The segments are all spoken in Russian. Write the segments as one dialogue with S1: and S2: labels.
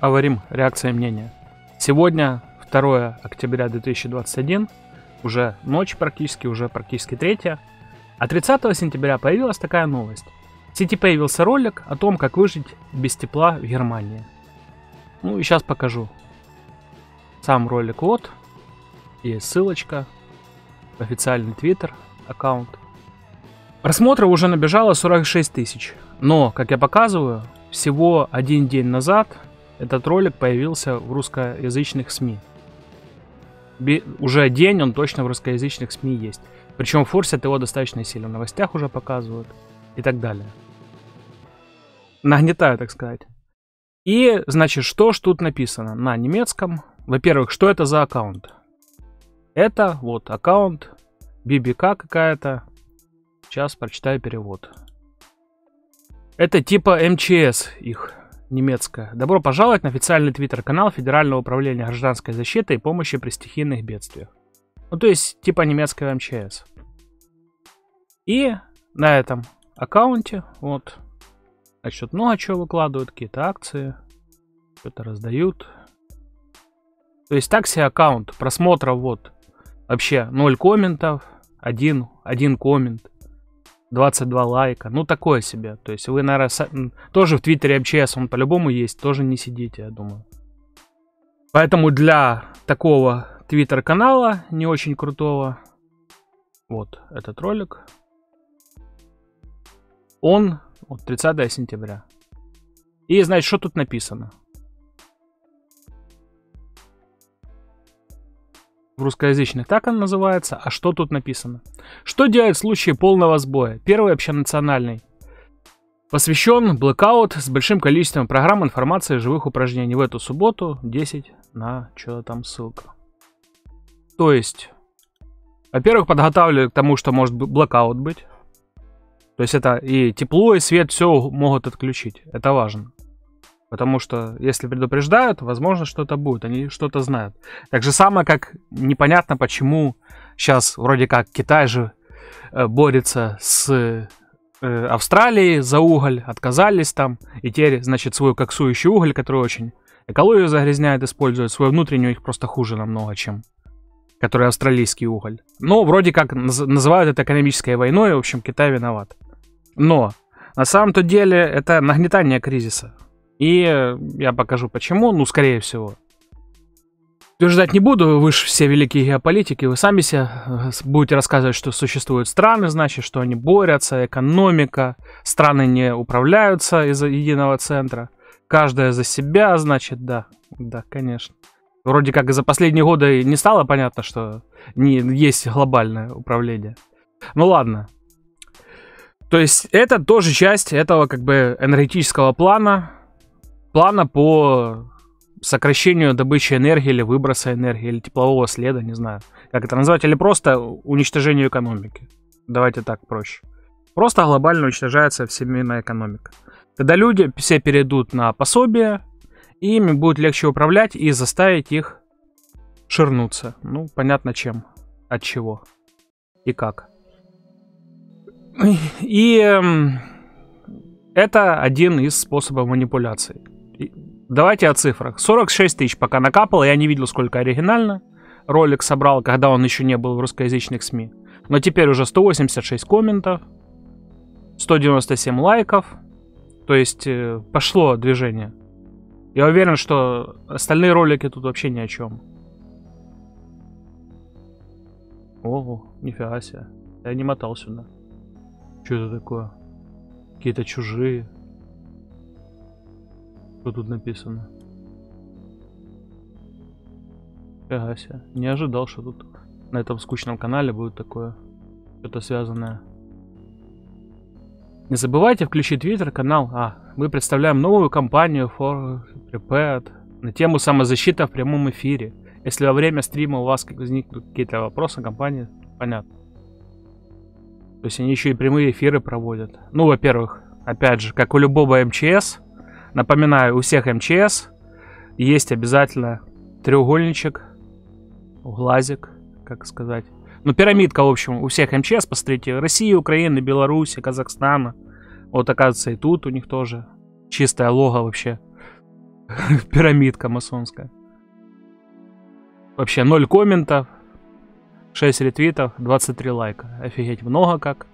S1: Говорим, реакция мнения. Сегодня 2 октября 2021, уже ночь практически, уже практически 3. А 30 сентября появилась такая новость. В сети появился ролик о том, как выжить без тепла в Германии. Ну и сейчас покажу. Сам ролик вот. Есть ссылочка. Официальный твиттер аккаунт. Просмотров уже набежало 46 тысяч. Но, как я показываю, всего один день назад этот ролик появился в русскоязычных СМИ. Бе- уже день он точно в русскоязычных СМИ есть. Причем форсят его достаточно сильно. В новостях уже показывают и так далее. Нагнетаю, так сказать. И, значит, что ж тут написано на немецком? Во-первых, что это за аккаунт? Это вот аккаунт BBK какая-то. Сейчас прочитаю перевод. Это типа МЧС их немецкая. Добро пожаловать на официальный твиттер-канал Федерального управления гражданской защиты и помощи при стихийных бедствиях. Ну, то есть, типа немецкого МЧС. И на этом аккаунте, вот, значит, много чего выкладывают, какие-то акции, что-то раздают. То есть, так себе аккаунт, просмотров, вот, вообще 0 комментов, один, один коммент. 22 лайка. Ну, такое себе. То есть вы, наверное, с... тоже в Твиттере МЧС, он по-любому есть, тоже не сидите, я думаю. Поэтому для такого Твиттер-канала, не очень крутого, вот этот ролик, он вот 30 сентября. И, значит, что тут написано? В русскоязычных так он называется. А что тут написано? Что делать в случае полного сбоя? Первый общенациональный. Посвящен блэкаут с большим количеством программ информации и живых упражнений в эту субботу 10 на что там ссылка. То есть, во-первых, подготавливали к тому, что может блэкаут быть. То есть это и тепло, и свет, все могут отключить. Это важно. Потому что если предупреждают, возможно, что-то будет, они что-то знают. Так же самое, как непонятно, почему сейчас вроде как Китай же э, борется с э, Австралией за уголь, отказались там, и теперь, значит, свой коксующий уголь, который очень экологию загрязняет, используют, свой внутренний у них просто хуже намного, чем который австралийский уголь. Но вроде как называют это экономической войной, в общем, Китай виноват. Но на самом-то деле это нагнетание кризиса. И я покажу почему, ну, скорее всего. Утверждать не буду, вы же все великие геополитики, вы сами себе э, будете рассказывать, что существуют страны, значит, что они борются, экономика, страны не управляются из-за единого центра, каждая за себя, значит, да, да, конечно. Вроде как за последние годы не стало понятно, что не, есть глобальное управление. Ну ладно. То есть это тоже часть этого как бы энергетического плана, плана по сокращению добычи энергии или выброса энергии, или теплового следа, не знаю, как это назвать, или просто уничтожению экономики. Давайте так проще. Просто глобально уничтожается всемирная экономика. Тогда люди все перейдут на пособие, и ими будет легче управлять и заставить их ширнуться. Ну, понятно чем, от чего и как. И э, это один из способов манипуляции. Давайте о цифрах. 46 тысяч пока накапало, я не видел, сколько оригинально. Ролик собрал, когда он еще не был в русскоязычных СМИ. Но теперь уже 186 комментов, 197 лайков. То есть э, пошло движение. Я уверен, что остальные ролики тут вообще ни о чем. Ого, нифига себе. Я не мотал сюда. Что это такое? Какие-то чужие. Что тут написано? Фига себе. Не ожидал, что тут на этом скучном канале будет такое. Что-то связанное. Не забывайте включить Twitter канал. А, мы представляем новую кампанию for Prepared на тему самозащита в прямом эфире. Если во время стрима у вас возникнут какие-то вопросы, компании, понятно. То есть они еще и прямые эфиры проводят. Ну, во-первых, опять же, как у любого МЧС, Напоминаю, у всех МЧС есть обязательно треугольничек, глазик, как сказать. Ну, пирамидка, в общем, у всех МЧС, посмотрите, Россия, Украина, Беларусь, Казахстана. Вот, оказывается, и тут у них тоже чистая лого вообще. Пирамидка масонская. Вообще 0 комментов, 6 ретвитов, 23 лайка. Офигеть, много как.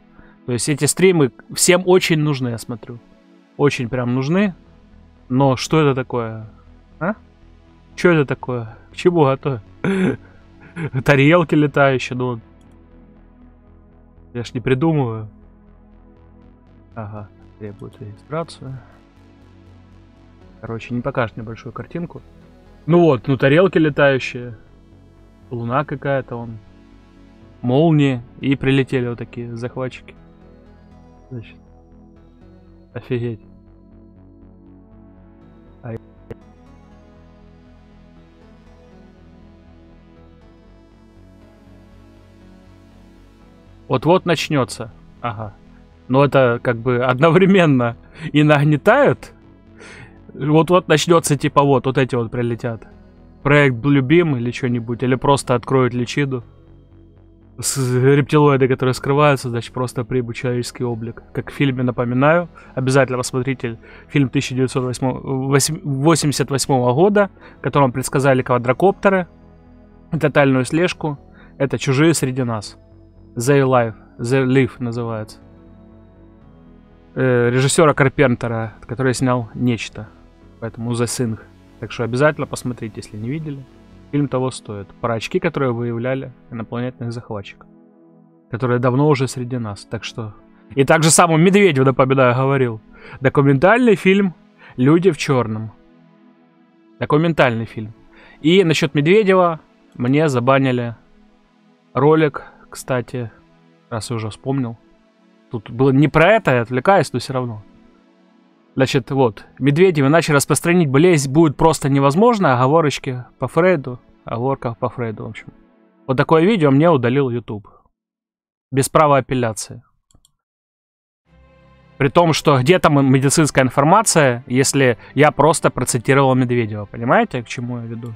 S1: То есть эти стримы всем очень нужны, я смотрю. Очень прям нужны. Но что это такое? А? Что это такое? К чему готовы? Тарелки летающие, ну... Я ж не придумываю. Ага, требует регистрацию. Короче, не покажет небольшую картинку. Ну вот, ну тарелки летающие. Луна какая-то, он. Молнии. И прилетели вот такие захватчики. Значит. Офигеть. Вот-вот начнется. Ага. Но это как бы одновременно и нагнетают. Вот-вот начнется типа вот, вот эти вот прилетят. Проект Bluebeam или что-нибудь, или просто откроют личиду. С рептилоиды, которые скрываются, значит, просто прибудет человеческий облик. Как в фильме, напоминаю, обязательно посмотрите фильм 1988 года, в котором предсказали квадрокоптеры, тотальную слежку. Это «Чужие среди нас». The Life, The Live называется э, режиссера Карпентера, который снял «Нечто». Поэтому The Thing. Так что обязательно посмотрите, если не видели. Фильм того стоит. Про очки, которые выявляли инопланетных захватчиков. Которые давно уже среди нас. Так что... И также самому Медведеву, напоминаю, говорил. Документальный фильм «Люди в черном». Документальный фильм. И насчет Медведева мне забанили ролик, кстати, раз я уже вспомнил. Тут было не про это, я отвлекаюсь, но все равно. Значит, вот, Медведев иначе распространить болезнь будет просто невозможно, оговорочки по Фрейду, оговорка по Фрейду, в общем. Вот такое видео мне удалил YouTube. Без права апелляции. При том, что где там медицинская информация, если я просто процитировал Медведева. Понимаете, к чему я веду?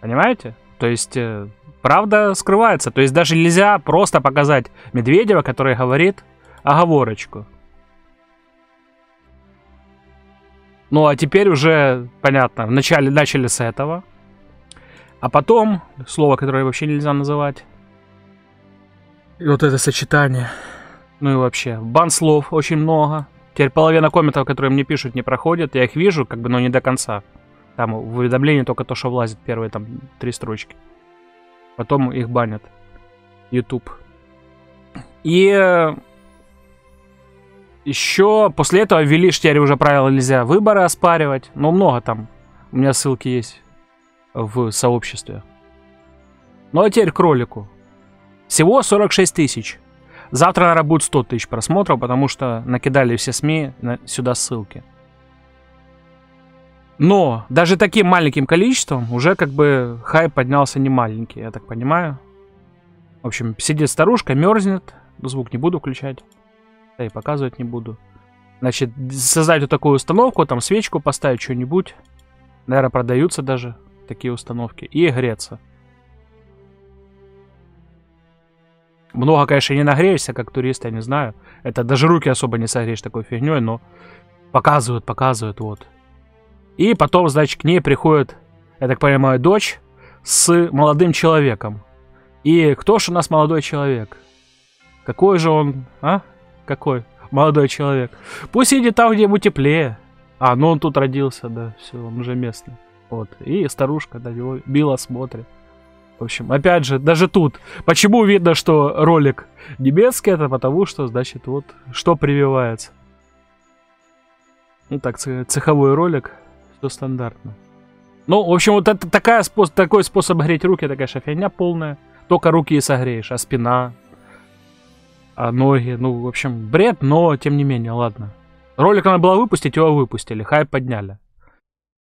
S1: Понимаете? То есть, э, правда скрывается. То есть, даже нельзя просто показать Медведева, который говорит оговорочку. Ну, а теперь уже, понятно, вначале начали с этого. А потом, слово, которое вообще нельзя называть. И вот это сочетание. Ну и вообще, бан слов очень много. Теперь половина комментов, которые мне пишут, не проходят. Я их вижу, как бы, но не до конца. Там в уведомлении только то, что влазит первые там три строчки. Потом их банят. YouTube. И э, еще после этого ввели, что теперь уже правила нельзя выборы оспаривать. Но много там. У меня ссылки есть в сообществе. Ну а теперь к ролику. Всего 46 тысяч. Завтра, наверное, будет 100 тысяч просмотров, потому что накидали все СМИ сюда ссылки. Но даже таким маленьким количеством уже как бы хайп поднялся не маленький, я так понимаю. В общем, сидит старушка, мерзнет. Звук не буду включать. Да и показывать не буду. Значит, создать вот такую установку, там свечку поставить, что-нибудь. Наверное, продаются даже такие установки. И греться. Много, конечно, не нагреешься, как турист, я не знаю. Это даже руки особо не согреешь такой фигней, но показывают, показывают, вот. И потом, значит, к ней приходит, я так понимаю, дочь с молодым человеком. И кто же у нас молодой человек? Какой же он, а? Какой? Молодой человек. Пусть сидит там, где ему теплее. А, ну он тут родился, да, все, он уже местный. Вот. И старушка, да, его Билла смотрит. В общем, опять же, даже тут. Почему видно, что ролик немецкий? Это потому, что, значит, вот, что прививается. Ну так, цеховой ролик все стандартно. Ну, в общем, вот это такая способ, такой способ греть руки, это, конечно, полная. Только руки и согреешь, а спина, а ноги, ну, в общем, бред, но тем не менее, ладно. Ролик надо было выпустить, его выпустили, хайп подняли.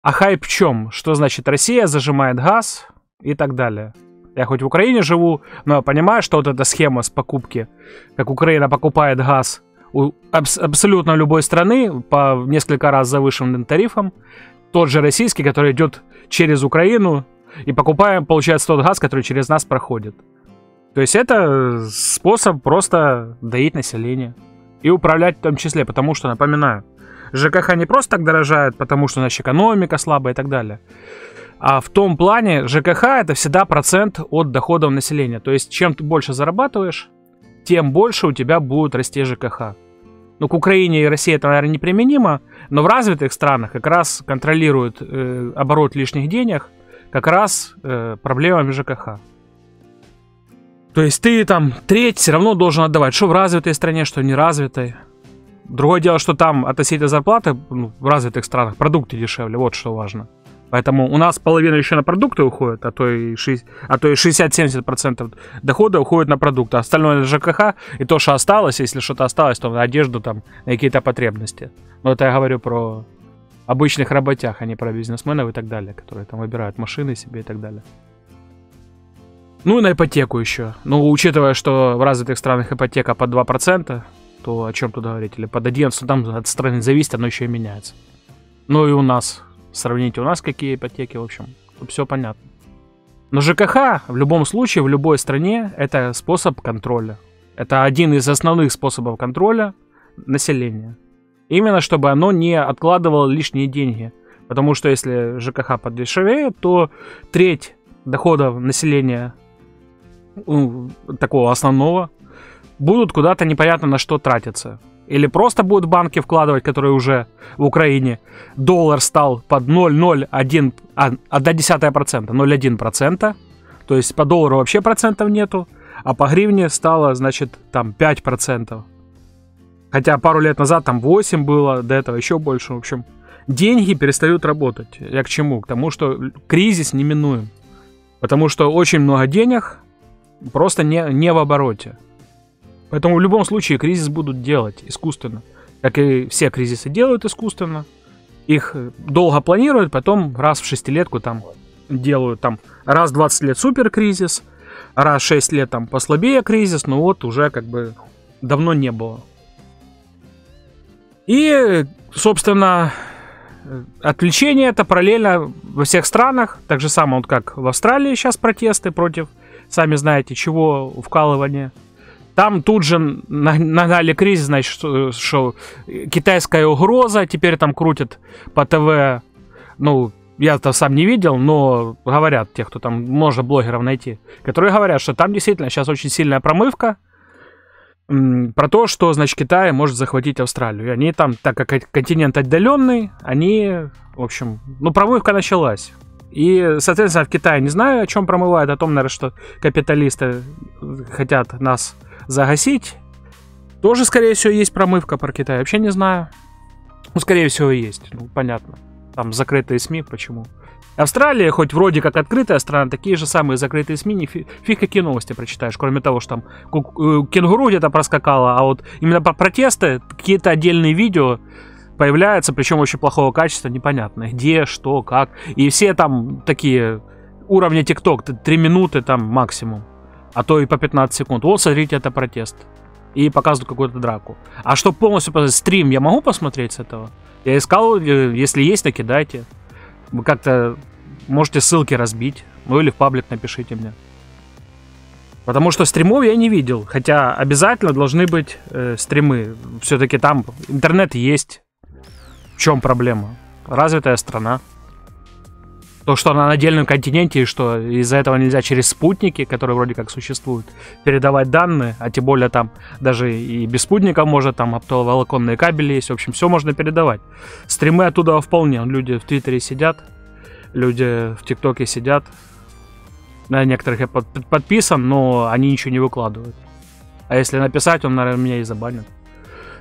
S1: А хайп в чем? Что значит Россия зажимает газ и так далее. Я хоть в Украине живу, но понимаю, что вот эта схема с покупки, как Украина покупает газ у абс- абсолютно любой страны по несколько раз завышенным тарифам, тот же российский, который идет через Украину, и покупаем, получается, тот газ, который через нас проходит. То есть это способ просто доить население. И управлять в том числе, потому что, напоминаю, ЖКХ не просто так дорожает, потому что, значит, экономика слабая и так далее. А в том плане ЖКХ это всегда процент от доходов населения. То есть, чем ты больше зарабатываешь, тем больше у тебя будет расти ЖКХ. Ну, к Украине и России это, наверное, неприменимо, но в развитых странах как раз контролируют э, оборот лишних денег как раз э, проблемами ЖКХ. То есть ты там треть все равно должен отдавать, что в развитой стране, что в неразвитой. Другое дело, что там относительно зарплаты ну, в развитых странах продукты дешевле, вот что важно. Поэтому у нас половина еще на продукты уходит, а то и, 6, а то и 60-70% дохода уходит на продукты. Остальное на ЖКХ и то, что осталось, если что-то осталось, то на одежду, там, на какие-то потребности. Но это я говорю про обычных работях, а не про бизнесменов и так далее, которые там выбирают машины себе и так далее. Ну и на ипотеку еще. Ну, учитывая, что в развитых странах ипотека под 2%, то о чем тут говорить? Или под 11%, там от страны зависит, оно еще и меняется. Ну и у нас Сравните у нас какие ипотеки, в общем, все понятно. Но ЖКХ в любом случае, в любой стране, это способ контроля. Это один из основных способов контроля населения. Именно чтобы оно не откладывало лишние деньги. Потому что если ЖКХ подешевеет, то треть доходов населения ну, такого основного будут куда-то непонятно на что тратиться. Или просто будут банки вкладывать, которые уже в Украине. Доллар стал под 0,01, а, 0,1%, 0,1%. То есть по доллару вообще процентов нету. А по гривне стало, значит, там 5%. Хотя пару лет назад там 8 было, до этого еще больше. В общем, деньги перестают работать. Я к чему? К тому, что кризис неминуем. Потому что очень много денег просто не, не в обороте. Поэтому в любом случае кризис будут делать искусственно. Как и все кризисы делают искусственно. Их долго планируют, потом раз в шестилетку там делают там раз в 20 лет супер кризис, раз в 6 лет там послабее кризис, но вот уже как бы давно не было. И, собственно, отвлечение это параллельно во всех странах, так же самое вот как в Австралии сейчас протесты против, сами знаете, чего, вкалывания там тут же нагнали кризис, значит, что, китайская угроза, теперь там крутят по ТВ, ну, я-то сам не видел, но говорят те, кто там, можно блогеров найти, которые говорят, что там действительно сейчас очень сильная промывка, про то, что, значит, Китай может захватить Австралию. И они там, так как континент отдаленный, они, в общем, ну, промывка началась. И, соответственно, в Китае не знаю, о чем промывают, о том, наверное, что капиталисты хотят нас загасить. Тоже, скорее всего, есть промывка про Китай. Вообще не знаю. Ну, скорее всего, есть. Ну, понятно. Там закрытые СМИ, почему. Австралия, хоть вроде как открытая страна, такие же самые закрытые СМИ, не фи, фиг какие новости прочитаешь, кроме того, что там э, кенгуру где-то проскакала, а вот именно по протесты, какие-то отдельные видео появляются, причем очень плохого качества, непонятно, где, что, как. И все там такие уровня ТикТок, 3 минуты там максимум а то и по 15 секунд. Вот, смотрите, это протест. И показывают какую-то драку. А что полностью стрим я могу посмотреть с этого? Я искал, э, если есть, накидайте. Вы как-то можете ссылки разбить. Ну или в паблик напишите мне. Потому что стримов я не видел. Хотя обязательно должны быть э, стримы. Все-таки там интернет есть. В чем проблема? Развитая страна. То, что она на отдельном континенте, и что из-за этого нельзя через спутники, которые вроде как существуют, передавать данные, а тем более там даже и без спутников может, там оптоволоконные кабели есть, в общем, все можно передавать. Стримы оттуда вполне, люди в Твиттере сидят, люди в ТикТоке сидят, на некоторых я под, подписан, но они ничего не выкладывают. А если написать, он, наверное, меня и забанит.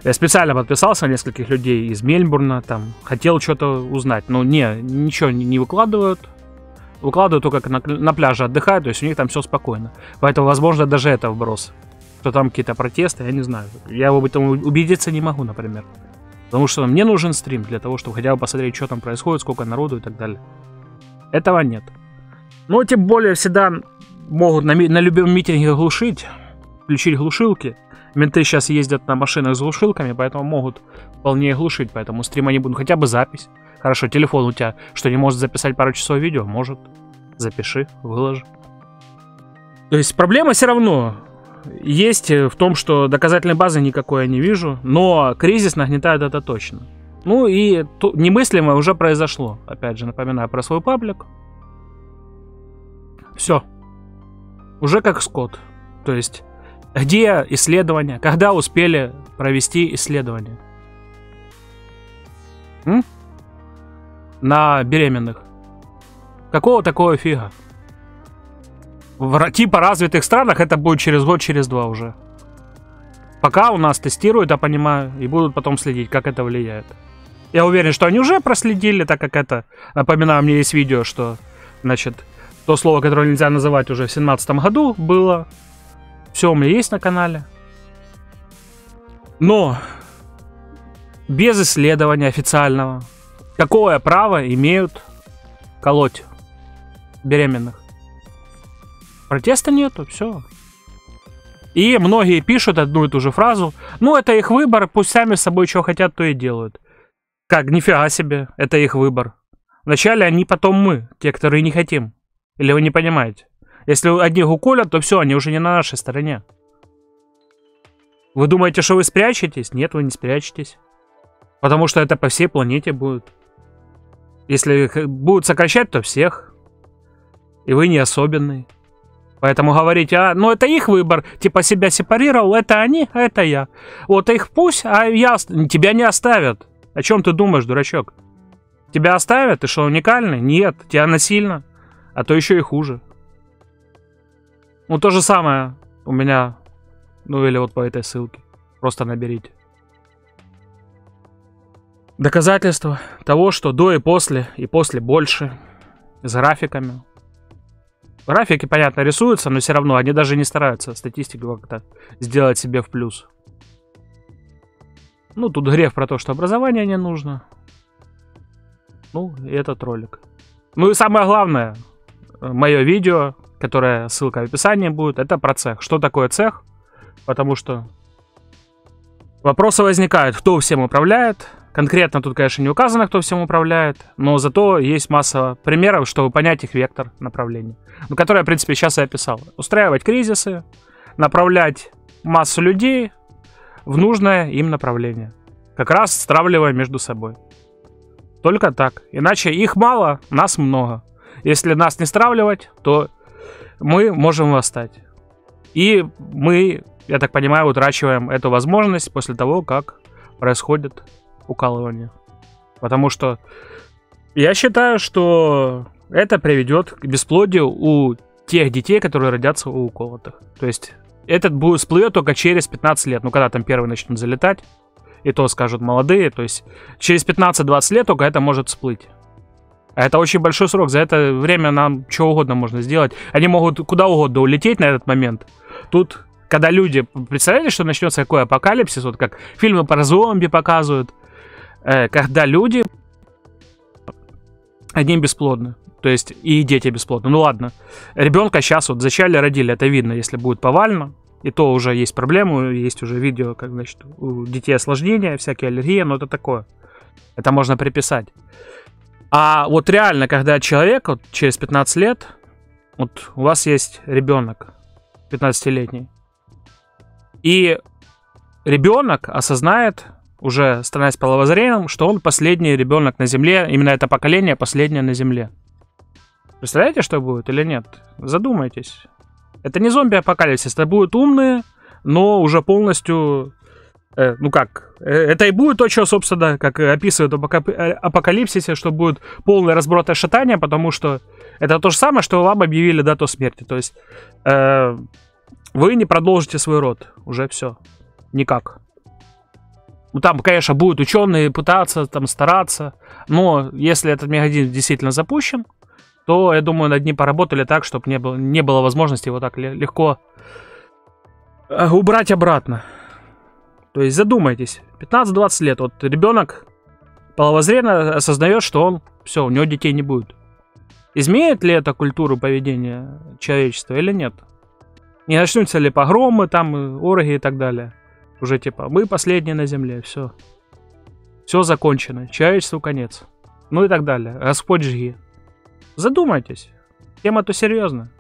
S1: Я специально подписался на нескольких людей из Мельбурна, там, хотел что-то узнать. Но не, ничего не, выкладывают. Выкладывают только как на, на пляже отдыхают, то есть у них там все спокойно. Поэтому, возможно, даже это вброс. Что там какие-то протесты, я не знаю. Я об этом убедиться не могу, например. Потому что мне нужен стрим для того, чтобы хотя бы посмотреть, что там происходит, сколько народу и так далее. Этого нет. Но тем более всегда могут на, на любом митинге глушить, включить глушилки. Менты сейчас ездят на машинах с глушилками, поэтому могут вполне глушить, поэтому стрима не будут. Хотя бы запись. Хорошо, телефон у тебя, что не может записать пару часов видео? Может. Запиши, выложи. То есть проблема все равно есть в том, что доказательной базы никакой я не вижу, но кризис нагнетает это точно. Ну и немыслимое уже произошло. Опять же, напоминаю про свой паблик. Все. Уже как Скотт. То есть, где исследования? Когда успели провести исследования? М? На беременных. Какого такого фига? В типа развитых странах это будет через год, через два уже. Пока у нас тестируют, я понимаю, и будут потом следить, как это влияет. Я уверен, что они уже проследили, так как это... Напоминаю, меня есть видео, что, значит, то слово, которое нельзя называть уже в 2017 году было. Все у меня есть на канале. Но без исследования официального, какое право имеют колоть беременных? Протеста нету, все. И многие пишут одну и ту же фразу. Ну, это их выбор, пусть сами с собой что хотят, то и делают. Как, нифига себе, это их выбор. Вначале они, потом мы, те, которые не хотим. Или вы не понимаете? Если одних уколят, то все, они уже не на нашей стороне. Вы думаете, что вы спрячетесь? Нет, вы не спрячетесь. Потому что это по всей планете будет. Если будут сокращать, то всех. И вы не особенный. Поэтому говорите, а, ну это их выбор, типа себя сепарировал, это они, а это я. Вот их пусть, а я, тебя не оставят. О чем ты думаешь, дурачок? Тебя оставят? Ты что, уникальный? Нет, тебя насильно. А то еще и хуже. Ну, то же самое у меня. Ну, или вот по этой ссылке. Просто наберите. Доказательства того, что до и после, и после больше. С графиками. Графики, понятно, рисуются, но все равно они даже не стараются статистику как-то сделать себе в плюс. Ну, тут грех про то, что образование не нужно. Ну, и этот ролик. Ну и самое главное, э, мое видео, которое ссылка в описании будет, это про цех. Что такое цех? Потому что вопросы возникают, кто всем управляет. Конкретно тут, конечно, не указано, кто всем управляет, но зато есть масса примеров, чтобы понять их вектор направления. Ну, который я, в принципе, сейчас и описал. Устраивать кризисы, направлять массу людей в нужное им направление. Как раз стравливая между собой. Только так. Иначе их мало, нас много. Если нас не стравливать, то мы можем восстать. И мы, я так понимаю, утрачиваем эту возможность после того, как происходит укалывание. Потому что я считаю, что это приведет к бесплодию у тех детей, которые родятся у уколотых. То есть этот будет всплывет только через 15 лет. Ну, когда там первые начнут залетать. И то скажут молодые. То есть через 15-20 лет только это может всплыть. Это очень большой срок. За это время нам что угодно можно сделать. Они могут куда угодно улететь на этот момент. Тут, когда люди... Представляете, что начнется какой апокалипсис? Вот как фильмы про зомби показывают. Э, когда люди... Одни бесплодны. То есть и дети бесплодны. Ну ладно. Ребенка сейчас вот зачали, родили. Это видно, если будет повально. И то уже есть проблемы. Есть уже видео, как, значит, у детей осложнения, всякие аллергии. Но это такое. Это можно приписать. А вот реально, когда человек вот, через 15 лет, вот у вас есть ребенок 15-летний, и ребенок осознает, уже становясь половозрелым, что он последний ребенок на Земле, именно это поколение последнее на Земле. Представляете, что будет или нет? Задумайтесь. Это не зомби-апокалипсис, это будут умные, но уже полностью... Э, ну как, э, это и будет то, что, собственно, как описывают об э, апокалипсисе, что будет полный разброд и шатание, потому что это то же самое, что вам объявили дату смерти. То есть э, вы не продолжите свой род. Уже все. Никак. Ну, там, конечно, будут ученые пытаться там стараться, но если этот мегадин действительно запущен, то, я думаю, над ним поработали так, чтобы не было, не было возможности его так легко э, убрать обратно. То есть задумайтесь, 15-20 лет, вот ребенок половозренно осознает, что он, все, у него детей не будет. Изменит ли это культуру поведения человечества или нет? Не начнутся ли погромы, там, оргии и так далее? Уже типа, мы последние на земле, все. Все закончено, человечеству конец. Ну и так далее. Господь жги. Задумайтесь. Тема-то серьезная.